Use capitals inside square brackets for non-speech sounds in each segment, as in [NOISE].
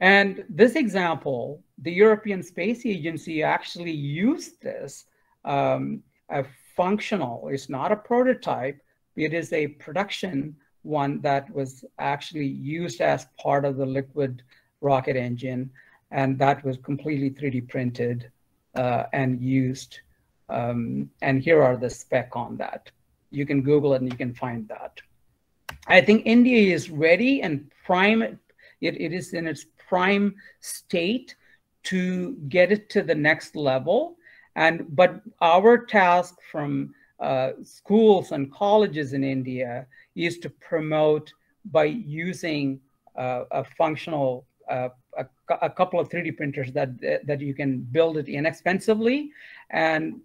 And this example, the European Space Agency actually used this um, a functional, it's not a prototype, it is a production one that was actually used as part of the liquid rocket engine. And that was completely 3D printed uh, and used. Um, and here are the spec on that. You can Google it and you can find that. I think India is ready and prime. It, it is in its prime state to get it to the next level. And but our task from uh, schools and colleges in India is to promote by using uh, a functional uh, a, a, couple of 3D printers that that you can build it inexpensively, and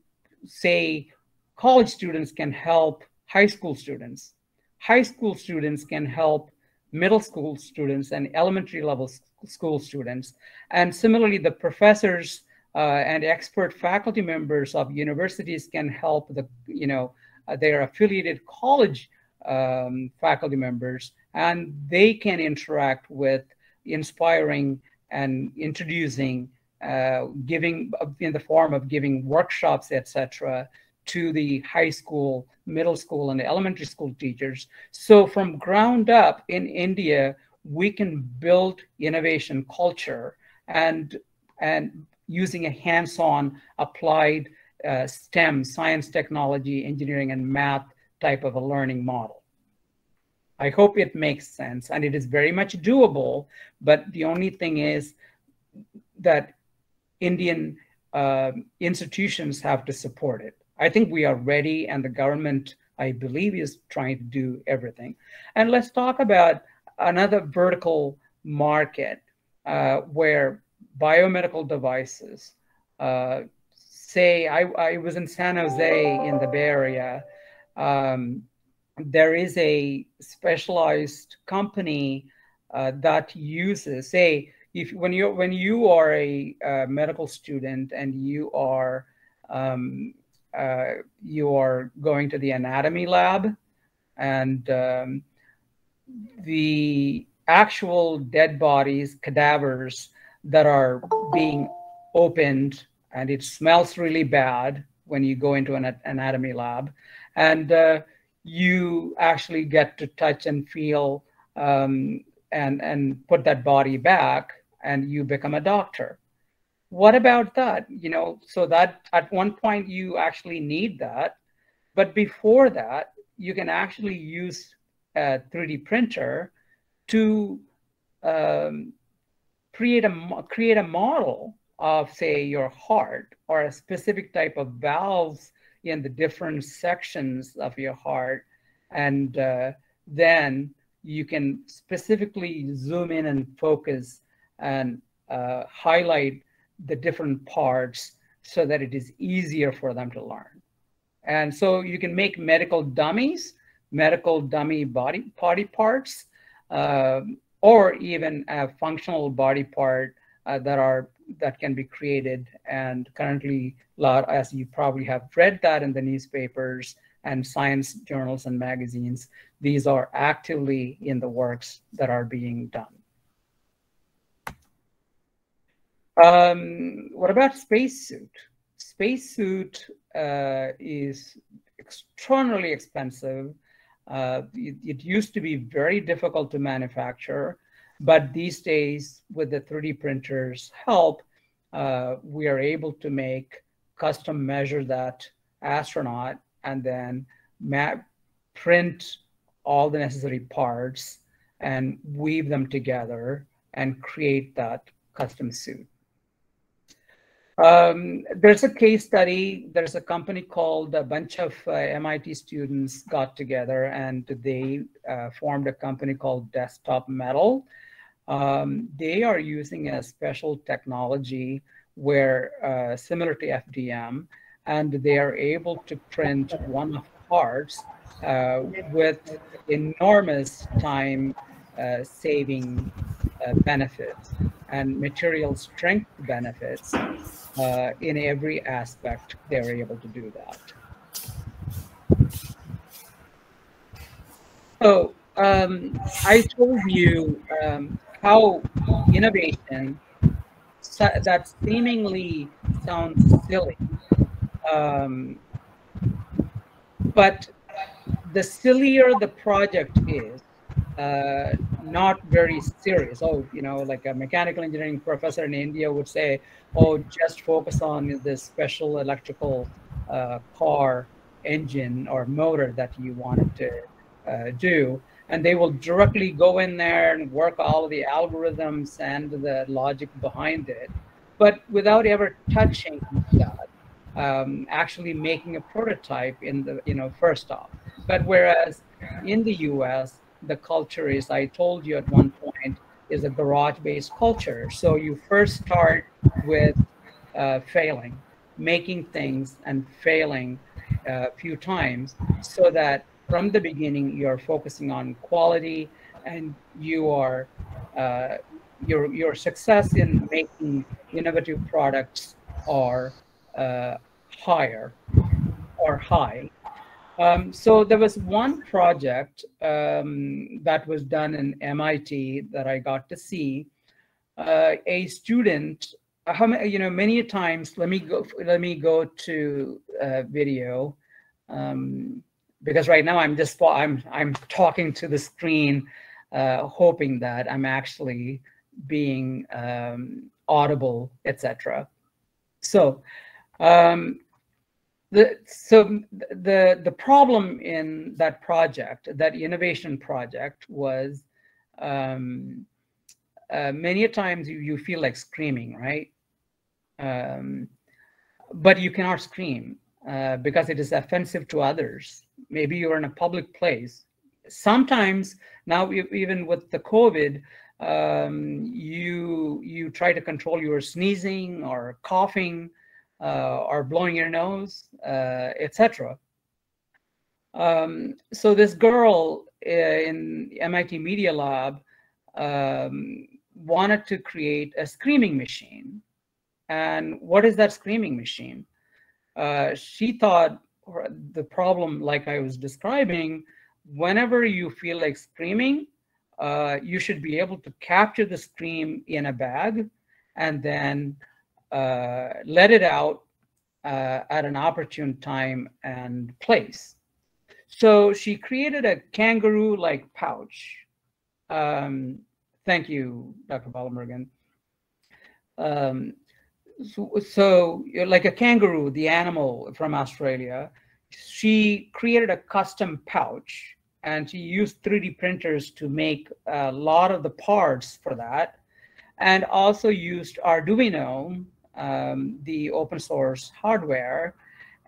say college students can help high school students. High school students can help middle school students and elementary level school students. And similarly, the professors uh, and expert faculty members of universities can help the, you know, uh, their affiliated college um, faculty members, and they can interact with inspiring and introducing, uh, giving in the form of giving workshops, etc., to the high school, middle school, and elementary school teachers. So from ground up in India, we can build innovation culture and and using a hands-on applied uh, STEM, science, technology, engineering, and math type of a learning model. I hope it makes sense and it is very much doable, but the only thing is that Indian uh, institutions have to support it. I think we are ready and the government, I believe, is trying to do everything. And let's talk about another vertical market uh, where biomedical devices, uh, say I, I was in San Jose in the Bay Area, um, there is a specialized company uh, that uses, say, if when you when you are a, medical student and you are um, uh, you are going to the anatomy lab and um, the actual dead bodies, cadavers that are being opened, and it smells really bad when you go into an anatomy lab. And uh, you actually get to touch and feel um, and, and put that body back, and you become a doctor. What about that? You know, so that at one point you actually need that. But before that, you can actually use a 3D printer to um, create a create a model of say your heart or a specific type of valves in the different sections of your heart. And uh, then you can specifically zoom in and focus and uh, highlight the different parts so that it is easier for them to learn. And so you can make medical dummies medical dummy body body parts uh, or even a functional body part uh, that are that can be created. And currently, a lot as you probably have read that in the newspapers and science journals and magazines, these are actively in the works that are being done. Um, what about spacesuit? Spacesuit uh, is extraordinarily expensive uh, it, it, used to be very difficult to manufacture, but these days, with the 3D printers' help, uh, we are able to make custom measure that astronaut and then map, print all the necessary parts and weave them together and create that custom suit. Um, there's a case study. There's a company called a bunch of uh, MIT students got together and they uh, formed a company called Desktop Metal. Um, they are using a special technology where uh, similar to FDM, and they are able to print one of parts uh, with enormous time uh, saving uh, benefits and material strength benefits uh, in every aspect, they're able to do that. So um, I told you um, how innovation that seemingly sounds silly, um, but the sillier the project is, uh, not very serious. Oh, you know, like a mechanical engineering professor in India would say, oh, just focus on this special electrical uh, car engine or motor that you wanted to uh, do. And they will directly go in there and work all the algorithms and the logic behind it, but without ever touching that, um, actually making a prototype in the, you know, first off. But whereas in the US, the culture is, I told you at one point, is a garage-based culture. So you first start with uh, failing, making things and failing a few times so that from the beginning you're focusing on quality and you are uh, your your success in making innovative products are uh, higher or high um, so there was one project um, that was done in MIT that I got to see. Uh, a student, how many, you know, many times. Let me go. Let me go to uh, video um, because right now I'm just I'm I'm talking to the screen, uh, hoping that I'm actually being um, audible, etc. So. Um, so the the problem in that project, that innovation project, was um, uh, many times you, you feel like screaming, right? Um, but you cannot scream uh, because it is offensive to others. Maybe you're in a public place. Sometimes now, even with the COVID, um, you you try to control your sneezing or coughing or blowing your nose, uh, etc. Um, so this girl uh, in MIT Media Lab um, wanted to create a screaming machine. And what is that screaming machine? Uh, she thought the problem, like I was describing, whenever you feel like screaming, uh, you should be able to capture the scream in a bag and then uh, let it out uh, at an opportune time and place. So she created a kangaroo-like pouch. Um, thank you, Dr. Balamurugan. Um, so, so, like a kangaroo, the animal from Australia, she created a custom pouch and she used 3D printers to make a lot of the parts for that and also used Arduino um, the open source hardware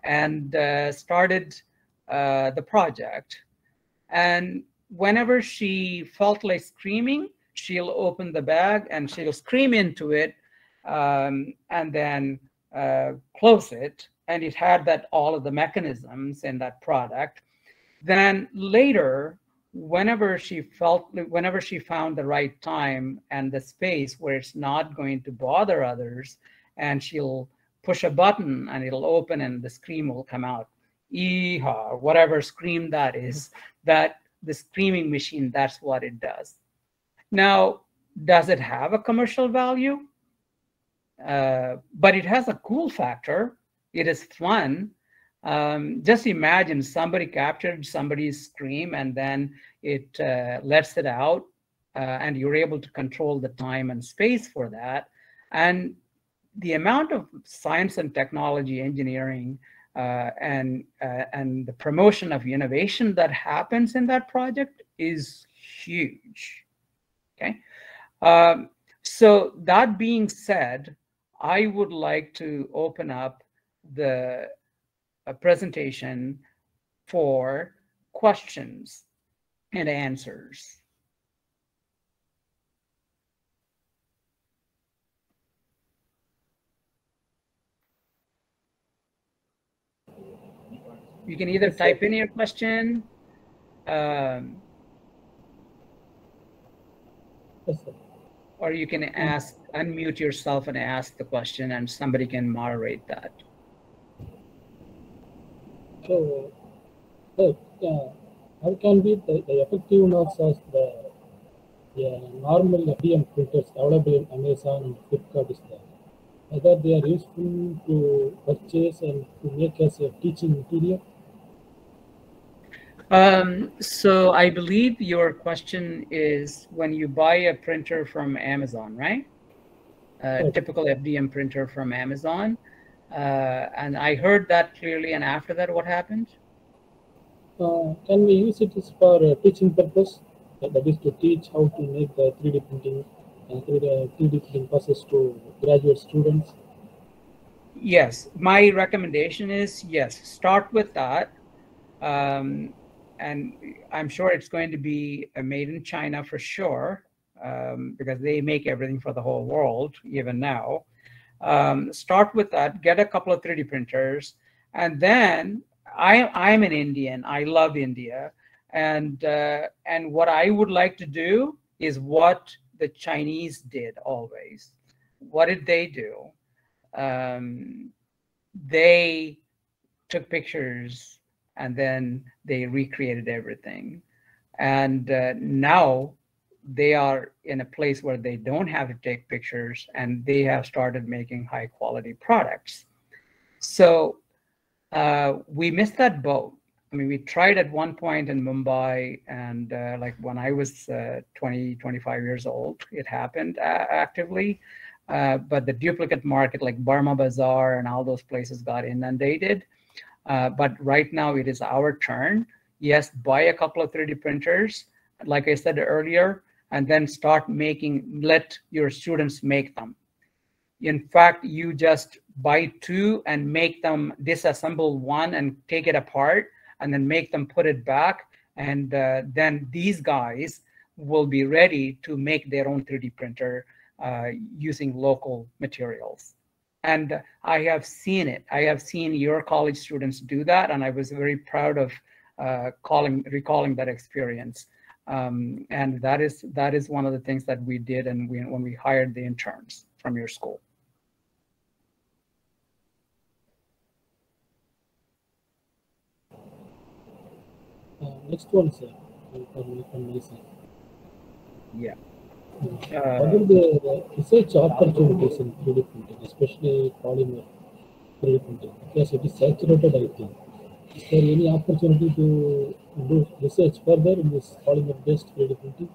and uh, started uh, the project. And whenever she felt like screaming, she'll open the bag and she'll scream into it um, and then uh, close it. And it had that all of the mechanisms in that product. Then later, whenever she felt, whenever she found the right time and the space where it's not going to bother others, and she'll push a button and it'll open and the scream will come out. Eehaw, whatever scream that is, that the screaming machine, that's what it does. Now, does it have a commercial value? Uh, but it has a cool factor. It is fun. Um, just imagine somebody captured somebody's scream and then it uh, lets it out uh, and you're able to control the time and space for that. And the amount of science and technology engineering uh, and uh, and the promotion of innovation that happens in that project is huge okay? Um, so that being said i would like to open up the presentation for questions and answers You can either type in your question, um, or you can ask, unmute yourself and ask the question, and somebody can moderate that. So, oh, uh, how can be the, the effectiveness of the yeah, normal FDM printers available in Amazon and Flipkart is there? Whether they are useful to purchase and to make as a teaching material? Um, so I believe your question is when you buy a printer from Amazon, right? A Right. typical FDM printer from Amazon. Uh, and I heard that clearly. And after that, what happened? Uh, can we use it as for uh, teaching purpose? That that is to teach how to make the 3D printing and 3D, 3D printing process to graduate students. Yes, my recommendation is yes, start with that. Um, and I'm sure it's going to be made in China for sure, um, because they make everything for the whole world, even now. Um, start with that, get a couple of 3D printers, and then I, I'm an Indian. I love India. And, uh, and what I would like to do is what the Chinese did always. What did they do? um, they took pictures and then they recreated everything. And uh, now they are in a place where they don't have to take pictures and they have started making high quality products. So uh, we missed that boat. I mean, we tried at one point in Mumbai, and uh, like when I was uh, 20, 25 years old, it happened uh, actively. Uh, but the duplicate market, like Burma Bazaar and all those places, got inundated. Uh, but right now, it is our turn. Yes, buy a couple of 3D printers, like I said earlier, and then start making, let your students make them. In fact, you just buy two and make them disassemble one and take it apart and then make them put it back. And uh, then these guys will be ready to make their own 3D printer uh, using local materials. And I have seen it. I have seen your college students do that, and I was very proud of uh, calling, recalling that experience. Um, and that is that is one of the things that we did, and we, when we hired the interns from your school. Uh, next one, sir, from, from my side. Yeah. What Uh, are the research opportunities in 3D printing, especially polymer 3D printing? Because it is saturated, I think. Is there any opportunity to do research further in this polymer-based 3D printing?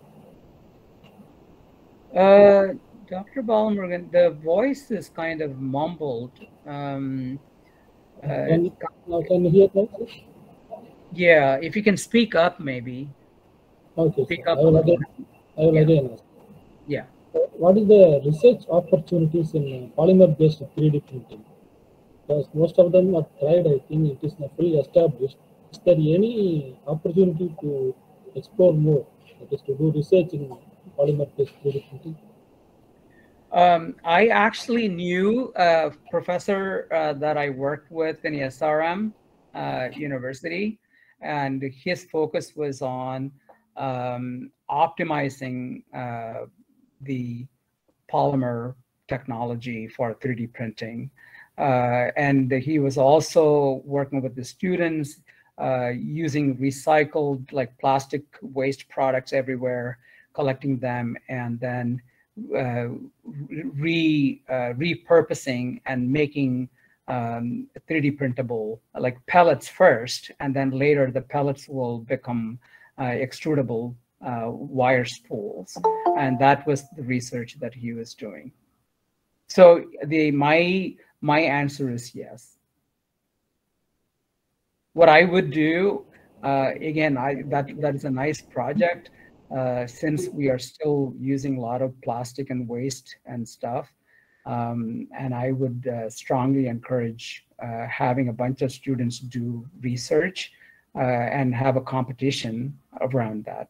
Uh, Dr. Balamurugan, the voice is kind of mumbled. Um, uh, Can, now can you hear sir? yeah, if you can speak up, maybe. Okay, Speak up I will again, I will Yeah. again ask. Yeah. What is the research opportunities in uh, polymer-based 3D printing? Because most of them are tried, I think it is not fully established. Is there any opportunity to explore more? That is to do research in polymer-based 3D printing? Um, I actually knew a professor uh, that I worked with in SRM uh, University, and his focus was on um, optimizing uh, the polymer technology for 3D printing. Uh, and he was also working with the students uh, using recycled like plastic waste products everywhere, collecting them, and then uh, re uh, repurposing and making um, 3D printable like pellets first, and then later the pellets will become uh, extrudable uh, wire spools, and that was the research that he was doing. So the my my answer is yes. What I would do, uh, again, I that that is a nice project uh, since we are still using a lot of plastic and waste and stuff. Um, and I would uh, strongly encourage uh, having a bunch of students do research uh, and have a competition around that.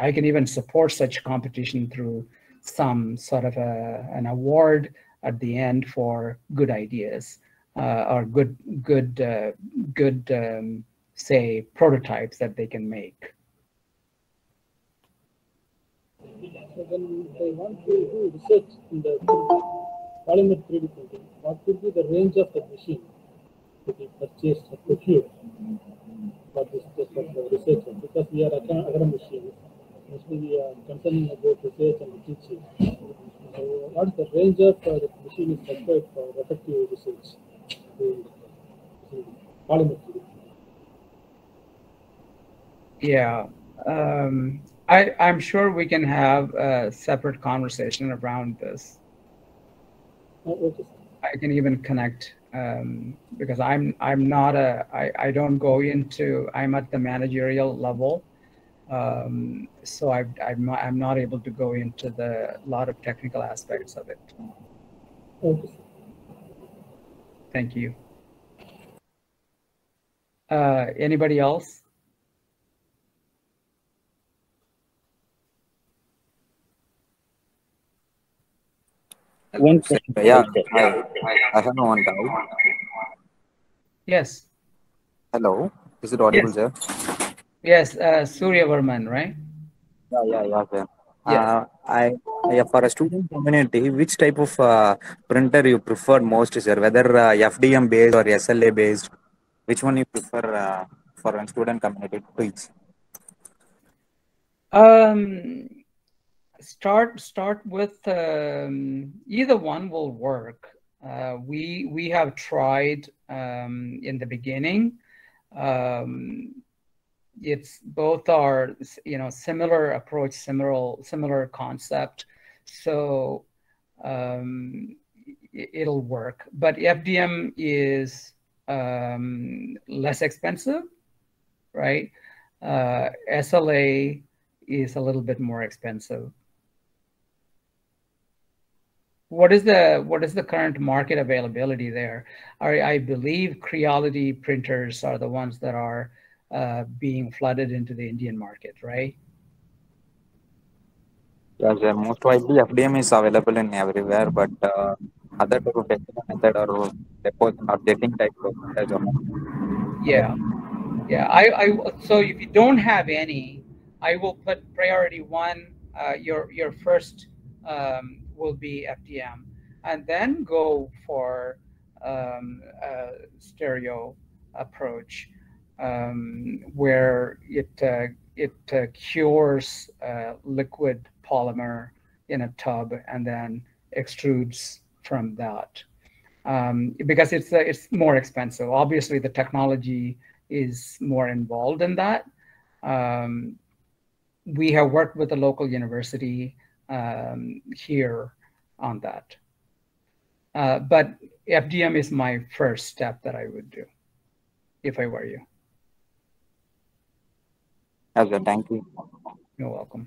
I can even support such competition through some sort of a, an award at the end for good ideas uh, or good, good, uh, good, um, say, prototypes that they can make. So when they want to do research in the polymer 3D printing, what would be the range of the machine to be purchased or procured? for this of research because we are academicians. Mostly are concerning about research and teaching. So what is the range of uh, the machine is required for effective research? Polymer Yeah. Um, I, I'm sure we can have a separate conversation around this. Okay. I can even connect um, because I'm I'm not a I, I don't go into I'm at the managerial level, um, so I, I'm not, I'm not able to go into the lot of technical aspects of it. Okay. Thank you. Uh, anybody else? One question. Yeah, I, I have one doubt. Yes, Hello, is it audible, Yes. sir? Yes, uh, Surya Varman, right? Yeah, yeah, yeah, sir. Yes. Uh, I, yeah, for a student community, which type of uh, printer you prefer most, sir? Whether uh, FDM based or SLA based, which one you prefer uh, for a student community to teach? Um, start start with um, either one will work. Uh, we we have tried um, in the beginning. Um, it's both are you know similar approach, similar similar concept. So um, it- it'll work. But FDM is um, less expensive, right? Uh, SLA is a little bit more expensive. What is the what is the current market availability there? I, I believe Creality printers are the ones that are uh, being flooded into the Indian market, right? Yeah, sir. Most widely, FDM is available in everywhere, but uh, other type of method or deposit or type of method Yeah, yeah. I, I so if you don't have any, I will put priority one. Uh, your your first um, will be FDM, and then go for um, a stereo approach, um, where it uh, it uh, cures uh, liquid polymer in a tub and then extrudes from that um, because it's uh, it's more expensive. Obviously, the technology is more involved in that. Um, we have worked with a local university um, here on that, uh, but FDM is my first step that I would do if I were you. Thank you. You're welcome.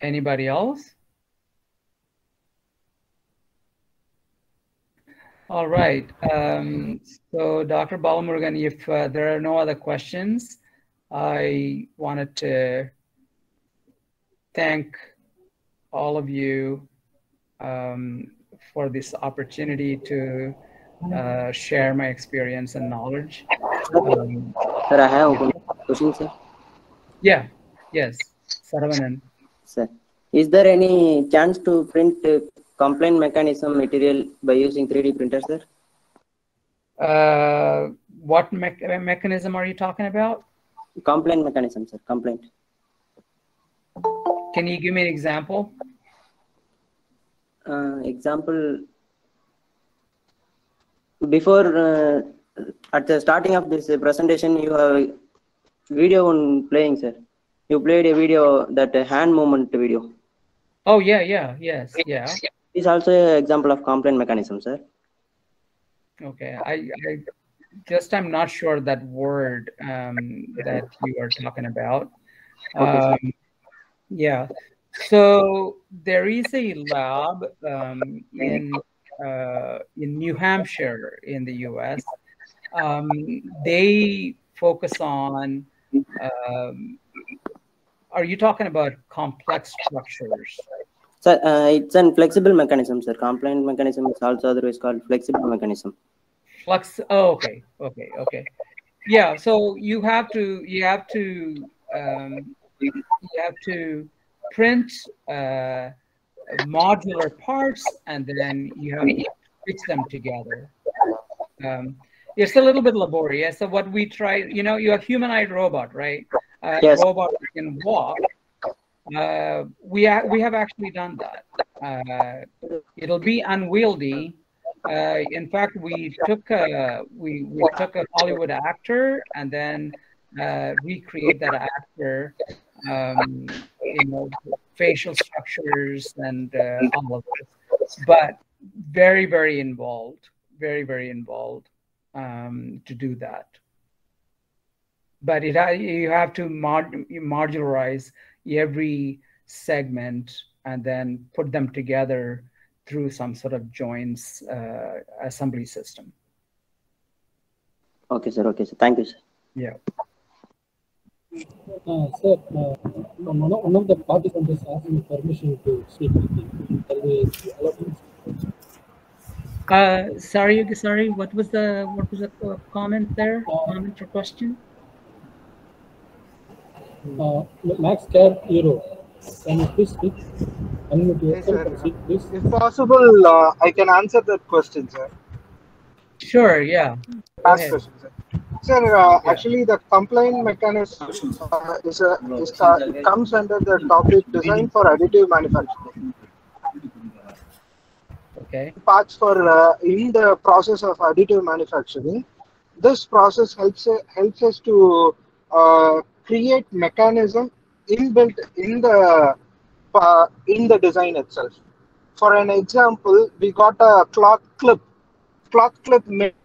Anybody else? All right. Um, so, Dr. Balamurugan, if uh, there are no other questions, I wanted to thank all of you um, for this opportunity to uh, share my experience and knowledge. Um, Sir, I have one question, sir. yeah, yes, Saravanan. Sir, is there any chance to print uh, complaint mechanism material by using 3D printer, sir? Uh, what mech mechanism are you talking about? Complaint mechanism, sir. Complaint. Can you give me an example? Uh, example. Before, uh, at the starting of this presentation, you have video on playing, sir. You played a video that uh, hand movement video. Oh, yeah, yeah, yes, yeah. Is also an example of complaint mechanism, sir. Okay, I, I just I'm not sure that word um, that you are talking about. Okay. Um, yeah, so there is a lab um, in uh, in New Hampshire in the U.S. Um, they focus on. Um, are you talking about complex structures? Sir, uh, it's a flexible mechanism, sir. Complaint mechanism is also otherwise called flexible mechanism. Flux. Oh, okay, okay, okay. Yeah. So you have to you have to um, you have to print uh, modular parts, and then you have to stitch them together. Um, it's a little bit laborious. So what we try, you know, you have humanoid robot, right? Uh, Yes. Robot can walk. Uh, we ha- we have actually done that. Uh, it'll be unwieldy. Uh, in fact, we took a we, we took a Hollywood actor and then uh, recreate that actor, um, you know, facial structures and uh, all of this. But very very involved, very very involved um, to do that. But it ha- you have to mod- modularize every segment and then put them together through some sort of joints uh, assembly system. Okay, sir. Okay, sir. Thank you, sir. Yeah. Uh, sir, uh, one, of, one of the participants asked me permission to speak with you. Can we allow him? Uh, sorry, sorry. What was the what was the uh, comment there? Comment or question? Uh, Max Care Hero, can you please speak? Unmute Yes, yourself sir. and speak, please. If possible, uh, I can answer that question, sir. Sure. Yeah. Last question, sir. Uh, actually, the complaint mechanism uh, is a, is a, comes under the topic design for additive manufacturing. Okay. Parts for uh, in the process of additive manufacturing. This process helps helps us to uh, create mechanism inbuilt in the uh, in the design itself. For an example, we got a cloth clip. Cloth clip ma-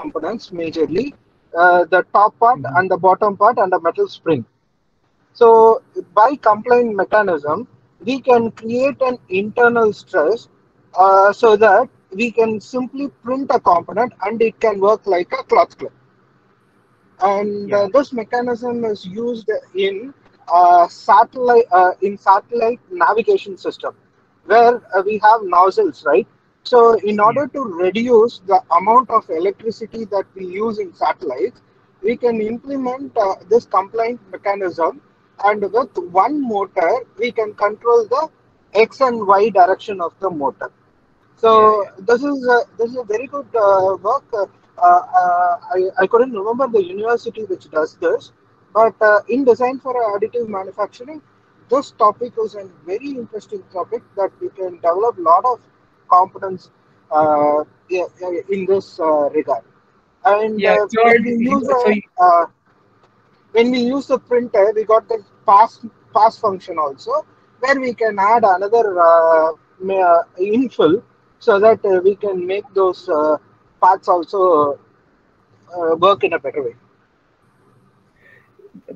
components majorly, uh, the top part and the bottom part and a metal spring. So by compliant mechanism, we can create an internal stress uh, so that we can simply print a component and it can work like a cloth clip. And uh, this mechanism is used in uh, satellite uh, in satellite navigation system, where uh, we have nozzles, right? So in order to reduce the amount of electricity that we use in satellites, we can implement uh, this compliant mechanism, and with one motor, we can control the x and y direction of the motor. So this is a, this is a very good uh, work. Uh, uh, I, I couldn't remember the university which does this, but uh, in design for additive manufacturing, this topic is a very interesting topic that we can develop a lot of competence uh, in this uh, regard. And Yeah, uh, when we use a, uh, when we use the printer, we got the pass pass function also, where we can add another uh, infill so that uh, we can make those uh, parts also uh, work in a better way.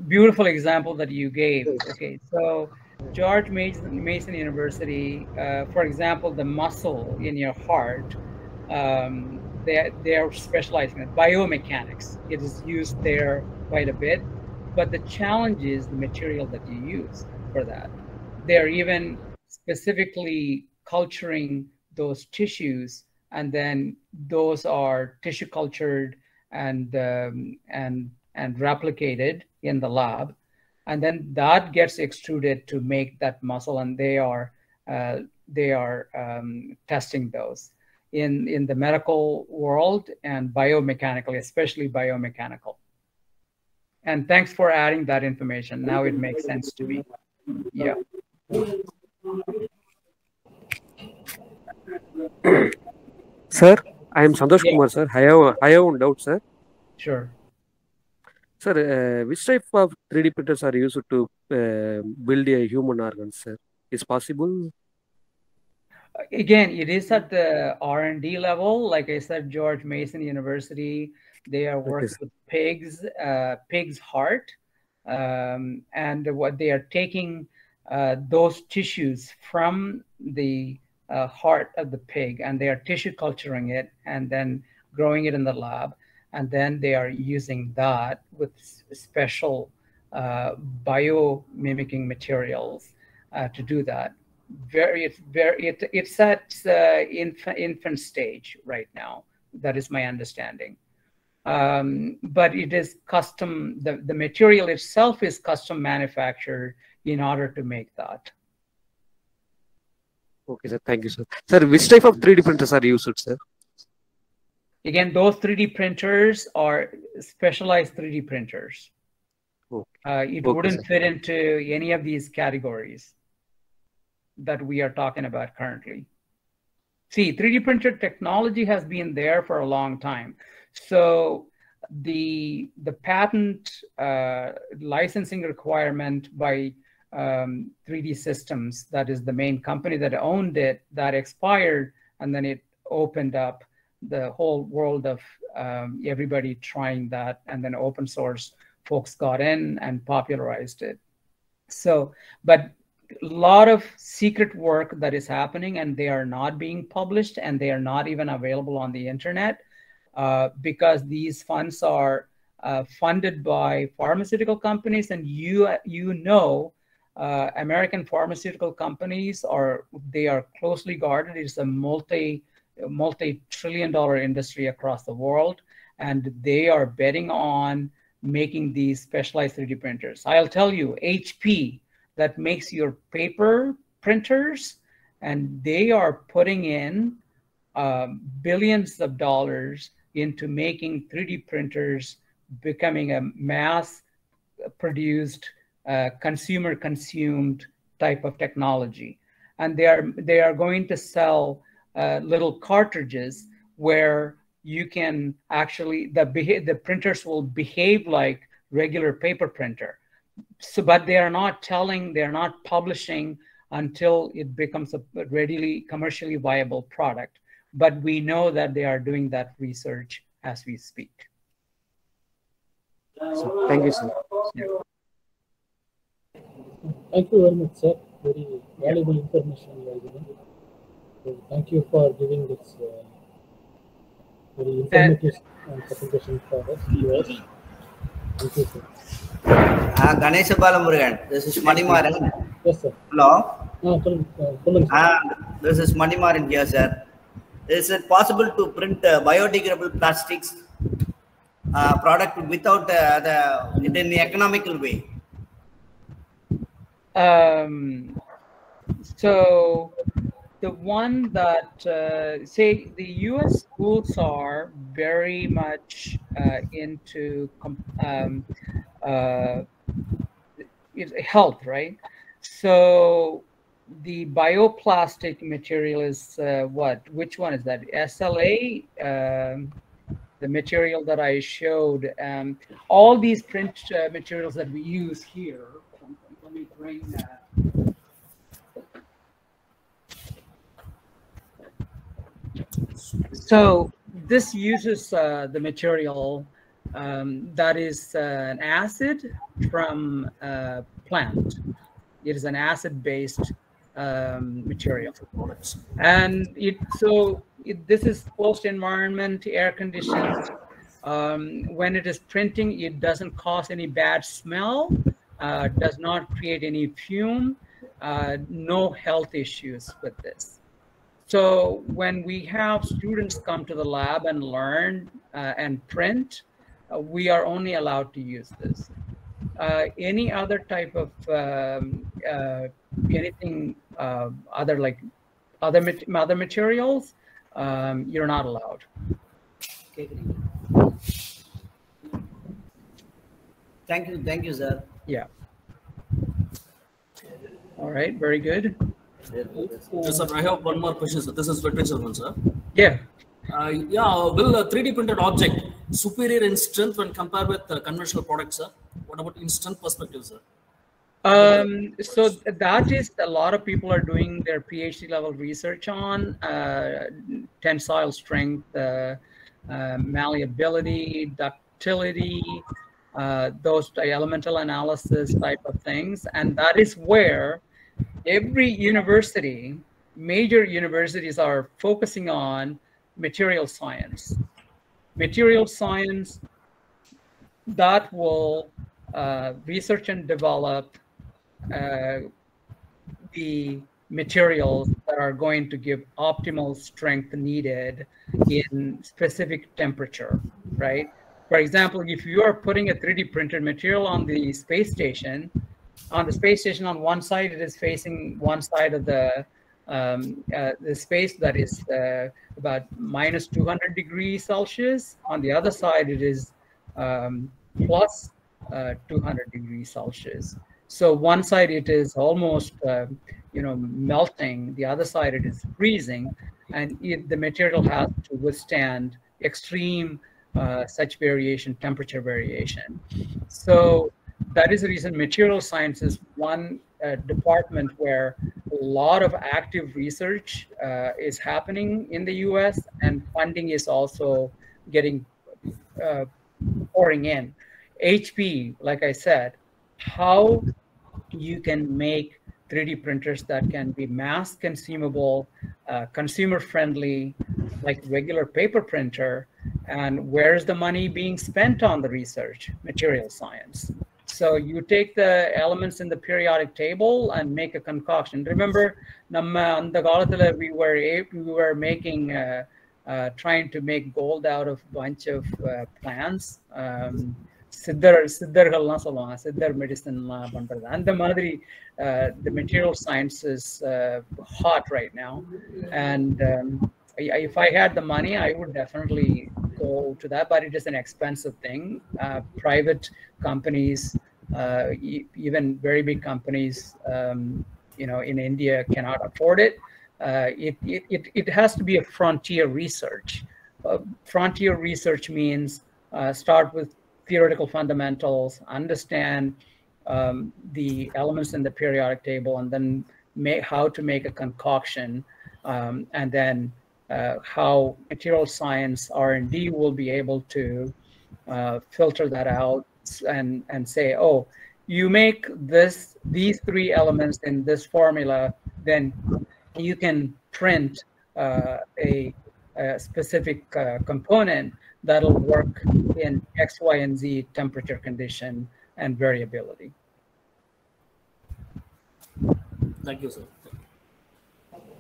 beautiful example that you gave. Okay, so George Mason, University, uh, for example, the muscle in your heart, um, they they're specializing in biomechanics. It is used there quite a bit, but the challenge is the material that you use for that. They're even specifically culturing those tissues, and then those are tissue cultured and um, and and replicated in the lab and then that gets extruded to make that muscle and they are uh, they are um, testing those in in the medical world and biomechanically especially biomechanical and thanks for adding that information now it makes sense to me yeah Sir, I am Santosh Yeah. Kumar, sir. I have, I have one doubt, sir. sure Sir, uh, which type of 3D printers are used to uh, build a human organ, sir? Is possible? again it is at the r&d level like i said george mason university they are working sir. with pigs uh, pig's heart um, and what they are taking uh, those tissues from the uh, heart of the pig and they are tissue culturing it and then growing it in the lab and then they are using that with special uh, bio mimicking materials uh, to do that very it's very it, it's at uh, infant, infant stage right now that is my understanding um, but it is custom the, the material itself is custom manufactured in order to make that Okay, sir. Thank you, sir. Sir, which type of 3D printers are used, sir? Again, those 3D printers are specialized 3D printers. Okay. Uh, it Okay, wouldn't fit into any of these categories that we are talking about currently. See, 3D printer technology has been there for a long time. So the the patent uh, licensing requirement by um, 3D Systems, that is the main company that owned it, that expired, and then it opened up the whole world of um, everybody trying that, and then open source folks got in and popularized it. So, but a lot of secret work that is happening, and they are not being published, and they are not even available on the internet uh, because these funds are uh, funded by pharmaceutical companies, and you you know. Uh, American pharmaceutical companies are they are closely guarded. It's a multi multi-trillion dollar industry across the world, and they are betting on making these specialized 3D printers. I'll tell you, HP that makes your paper printers, and they are putting in um, billions of dollars into making 3D printers becoming a mass produced, uh, consumer consumed type of technology. And they are, they are going to sell uh, little cartridges where you can actually, the, beha- the printers will behave like regular paper printer. So, but they are not telling, they are not publishing until it becomes a readily commercially viable product. But we know that they are doing that research as we speak. So, thank you, sir. Thank you very much, sir. Very valuable information Thank you for giving this uh, very informative presentation for us. Yes. Thank you, sir. Uh, Ganesh Balamurugan, this is Manimaran. Yes, sir. Hello. Uh, this is Manimaran here, sir. Is it possible to print uh, biodegradable plastics uh, product without uh, the in an economical way? Um, so the one that uh, say the U.S. schools are very much uh, into um, uh, health, right? So the bioplastic material is uh, what? Which one is that? SLA. Um, the material that I showed. Um, all these print uh, materials that we use here. Let me bring that. So this uses uh, the material um, that is uh, an acid from uh, plant. It is an acid-based um, material, and it so it, this is closed environment, air conditioned. Um, when it is printing, it doesn't cause any bad smell, uh, does not create any fume, uh, no health issues with this. So when we have students come to the lab and learn uh, and print, uh, we are only allowed to use this. Uh, any other type of um, uh, anything uh, other like other other materials, um, you're not allowed. Okay. Thank you, thank you, sir. Yeah. All right. Very good. Yes, sir. I have one more question, sir. This is Vetri Sharman, sir. Yeah. Uh, yeah, will a 3D printed object superior in strength when compared with uh, conventional products, sir? What about in strength perspective, sir? Um, so that is a lot of people are doing their PhD level research on uh, tensile strength, uh, uh, malleability, ductility, uh, those elemental analysis type of things, and that is where every university, major universities are focusing on material science. Material science that will uh, research and develop uh, the materials that are going to give optimal strength needed in specific temperature, right? For example, if you are putting a 3D printed material on the space station, on the space station on one side, it is facing one side of the um, uh, the space that is uh, about minus 200 degrees Celsius. On the other side, it is um, plus uh, 200 degrees Celsius. So one side it is almost, uh, you know, melting. The other side it is freezing, and it, the material has to withstand extreme uh, such variation, temperature variation. So that is the reason material science is one uh, department where a lot of active research uh, is happening in the U.S. and funding is also getting uh, pouring in. HP, like I said, how you can make 3D printers that can be mass consumable, uh, consumer friendly, like regular paper printer, and where's the money being spent on the research? Material science. So you take the elements in the periodic table and make a concoction. Remember, நம்ம அந்த காலத்துல we were a- we were making uh, uh, trying to make gold out of bunch of uh, plants. Um, சித்தர் சித்தர்கள்லாம் சொல்லுவாங்க சித்தர் மெடிசன்லாம் பண்றது அந்த மாதிரி uh, the material science is uh, hot right now and um, I, I- if I had the go to that but it is an expensive thing. Uh, private companies uh, e- even very big companies um, you know in India cannot afford it. Uh, it, it, it, it has to be a frontier research. Uh, frontier research means uh, start with theoretical fundamentals, understand um, the elements in the periodic table, and then make how to make a concoction, um, and then uh, how material science R&D will be able to uh, filter that out and and say, oh, you make this these three elements in this formula, then you can print uh, a, a specific uh, component that'll work in X, Y, and Z temperature condition and variability. Thank you, sir.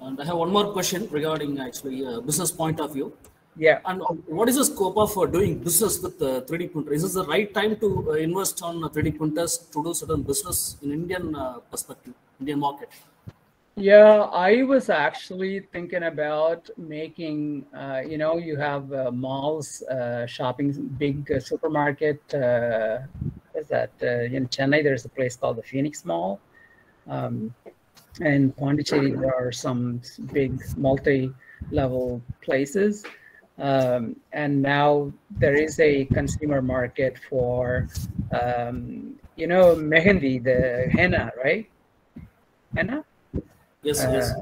And I have one more question regarding actually uh, business point of view. Yeah. And what is the scope of uh, doing business with uh, 3D printer? Is this the right time to uh, invest on uh, 3D printers to do certain business in Indian uh, perspective, Indian market? Yeah, I was actually thinking about making, uh, you know, you have uh, malls, uh, shopping, big uh, supermarket. Uh, is that uh, in Chennai? There's a place called the Phoenix Mall. Um, in Pondicherry, there are some big multi-level places. Um, and now there is a consumer market for, um, you know, mehendi, the henna, right? Henna? Yes, uh, yes.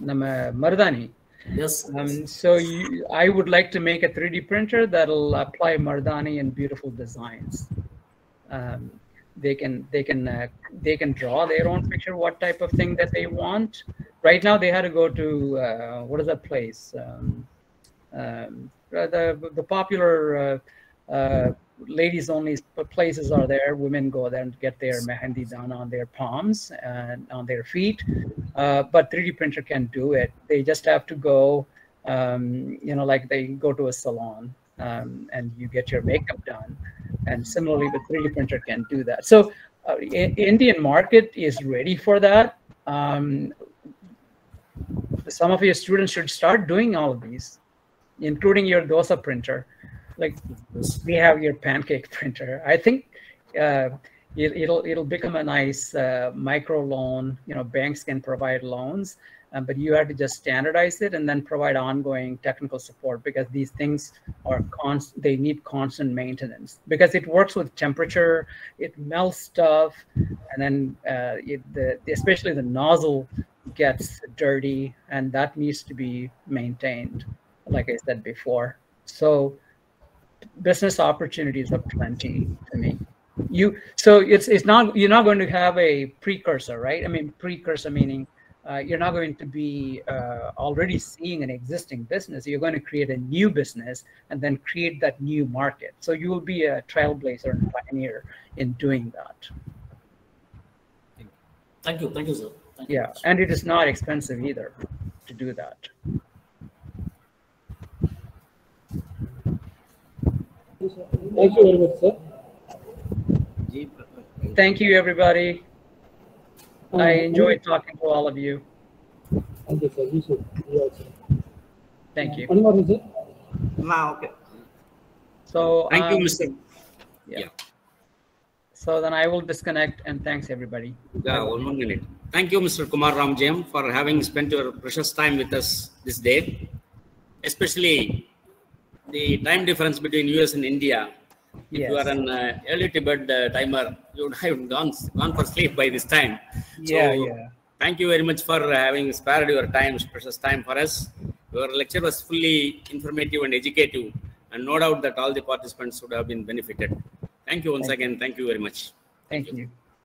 Nama Mardani. Yes. Um, so you, I would like to make a 3D printer that'll apply Mardani in beautiful designs. Um, they can they can uh, they can draw their own picture, what type of thing that they want. Right now, they had to go to uh, what is that place? Um, um, uh, the the popular uh, uh, ladies only places are there. Women go there and get their mehendi done on their palms and on their feet. Uh, but 3D printer can do it. They just have to go, um, you know, like they go to a salon um, and you get your makeup done. And similarly, the 3D printer can do that. So, uh, Indian market is ready for that. Um, some of your students should start doing all of these, including your dosa printer. Like we have your pancake [LAUGHS] printer. I think uh, it, it'll it'll become a nice uh, micro loan. You know, banks can provide loans, um, but you have to just standardize it and then provide ongoing technical support because these things are const. They need constant maintenance because it works with temperature. It melts stuff, and then uh, it, the especially the nozzle gets dirty, and that needs to be maintained. Like I said before, so business opportunities are plenty to me. You so it's it's not you're not going to have a precursor, right? I mean precursor meaning uh, you're not going to be uh, already seeing an existing business. You're going to create a new business and then create that new market. So you will be a trailblazer and pioneer in doing that. Thank you, thank you, sir. Thank you. Yeah, and it is not expensive either to do that. Thank you very much, sir. Thank you, everybody. I enjoyed talking to all of you. Thank you, sir. You should. You also. Thank you. One more, sir. Ah, okay. So Thank you, um, Mr. Yeah. Yeah. So then I will disconnect and thanks everybody. Yeah, one more minute. Thank you, Mr. Kumar Ramjam, for having spent your precious time with us this day, especially the time difference between US and India. If you are an uh, early Tibet uh, timer, you would [LAUGHS] have gone, gone for sleep by this time. Yeah, So, yeah. Thank you very much for having spared your time, precious time for us. Your lecture was fully informative and educative, and no doubt that all the participants would have been benefited. Thank you once Thank again. Thank you very much. Thank you.